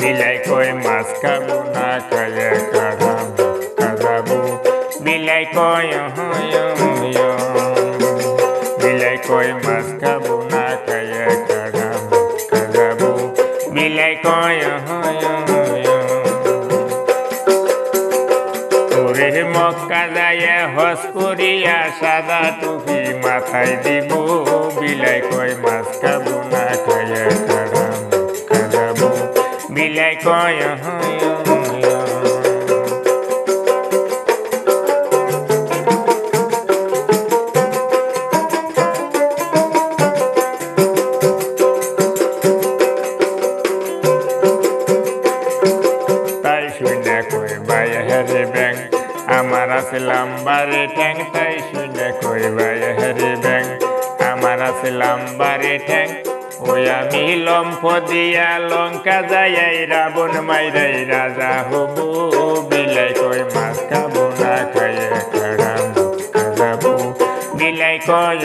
বিলাই কয় মাছ খাব, না খাইয়া কারাম কাজাবো বিলাই হয় বিলাই কয় মাছ খাব, না খাইয়া কারাম কাজাবো বিলাই হয় ওরে মক্কা যায় হস করিয়া সাদা টুপি মাথায় দিব। বিলাই কয় মাছ খাব বিলাই কয় আমার আছে লাম্বারে ঠ্যাং। তাই শুনে কই বাই হরে ব্যাং, আমার আছে লাম্বারে ঠ্যাং। ওই আমি লম্ফ দিয়া লঙ্কা যাই রাবণ মাইরাই রাজা হব। বিলাই কই মাছ খাব না খাইয়ে খারাম খাজাবো বিলাই কয়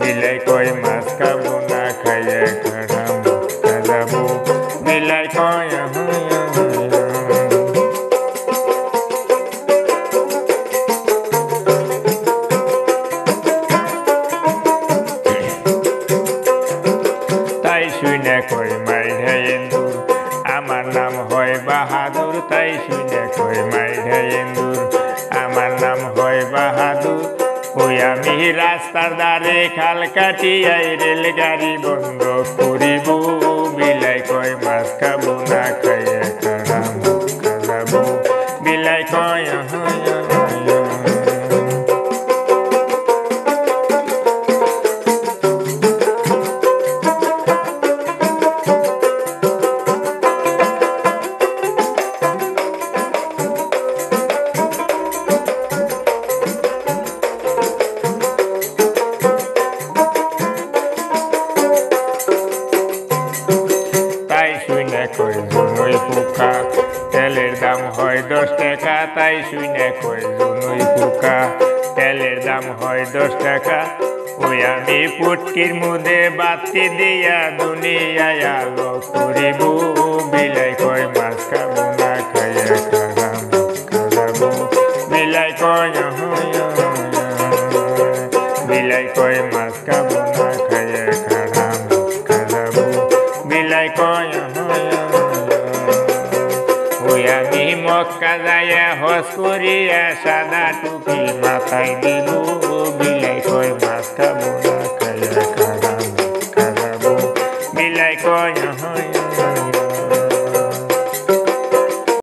বিলাই কয়, মাছ খাব না খাইয়ে খারাম খাজাবো বিলাই কয় শুনে কই মাই ঢেয়েন্দুর আমার নাম হয় বাহাদুর, তাই শুনে কই মাই ঢেয়েন্দুর আমার নাম হয় বাহাদুর। ওই আমি রাস্তার ধারে খাল কাটিয়াই রেলগাড়ি বন্ধ করিব। বিলাই কয়, মাছ খাব না খারাম খাজাবো বিলাই কয় কই পোকা, তেলের দাম হয় দশ টাকা, তাই শুনে কই জুনুই পোকা, তেলের দাম হয় দশ টাকা, ওই আমি পুটকির মুদে বাতি দিয়া দুনিয়ায় আলো করিব বিলাই কয়, মাছ খাব না, খাইয়া খারাম খাজাবো বিলাই কয় বিলাই কয়, মাছ খাব না, খাইয়া খারাম। আমি মক্কা যায় হস করিয়া সাদা টুপি মাথায় দিব বিলাই কয় মাছ বিলাই কয় হয়